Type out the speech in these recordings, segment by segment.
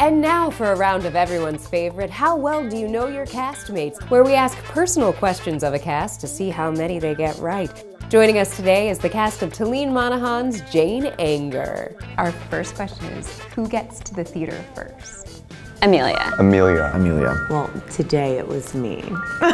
And now for a round of everyone's favorite How Well Do You Know Your Castmates, where we ask personal questions of a cast to see how many they get right. Joining us today is the cast of Talene Monahon's Jane Anger. Our first question is who gets to the theater first? Amelia. Amelia. Amelia. Well, today it was me.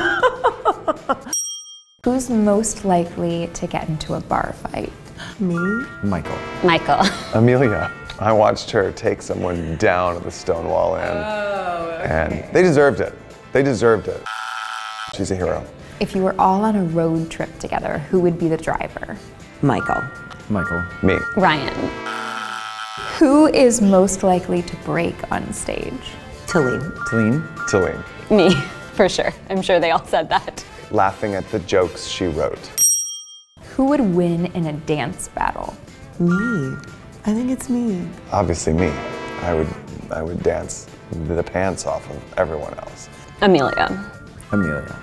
Who's most likely to get into a bar fight? Me? Michael. Michael. Amelia. I watched her take someone down at the Stonewall Inn. Oh, and they deserved it. They deserved it. She's a hero. If you were all on a road trip together, who would be the driver? Michael. Michael. Me. Ryan. Who is most likely to break on stage? Talene. Talene. Talene. Me, for sure. I'm sure they all said that. Laughing at the jokes she wrote. Who would win in a dance battle? Me. I think it's me. Obviously me. I would I would dance the pants off of everyone else. Amelia. Amelia.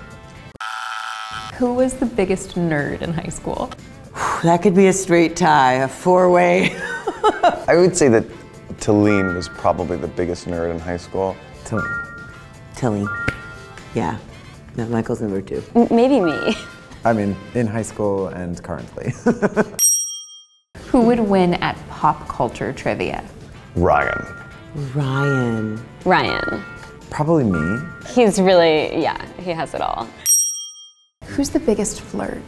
Who was the biggest nerd in high school? That could be a straight tie, a four way. I would say that Talene was probably the biggest nerd in high school. Talene. Talene. Yeah. No, Michael's number two. M- maybe me. I mean, in high school and currently. Who would win at pop culture trivia? Ryan. Ryan. Ryan. Probably me. He's really, yeah, he has it all. Who's the biggest flirt?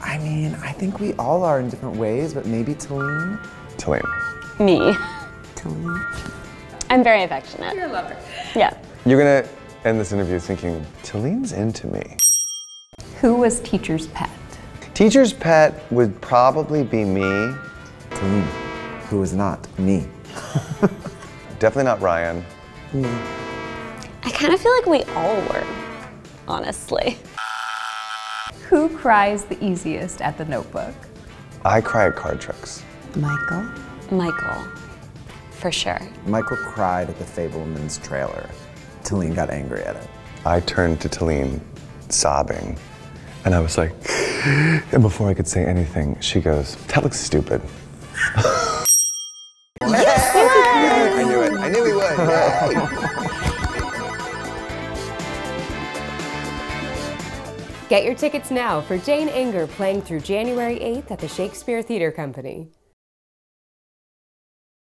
I mean, I think we all are in different ways, but maybe Talene. Talene. Me. Talene. I'm very affectionate. You're a lover. Yeah. You're gonna end this interview thinking, Talene's into me. Who was teacher's pet? Teacher's pet would probably be me. Talene. Who is not me. Definitely not Ryan. I kind of feel like we all were, honestly. Who cries the easiest at the notebook? I cry at card tricks. Michael. Michael. For sure. Michael cried at the Fabelmans trailer. Talene got angry at it. I turned to Talene, sobbing, and I was like, and before I could say anything, she goes, "That looks stupid." I knew it. I knew he would. Get your tickets now for Jane Anger playing through January 8th at the Shakespeare Theatre Company.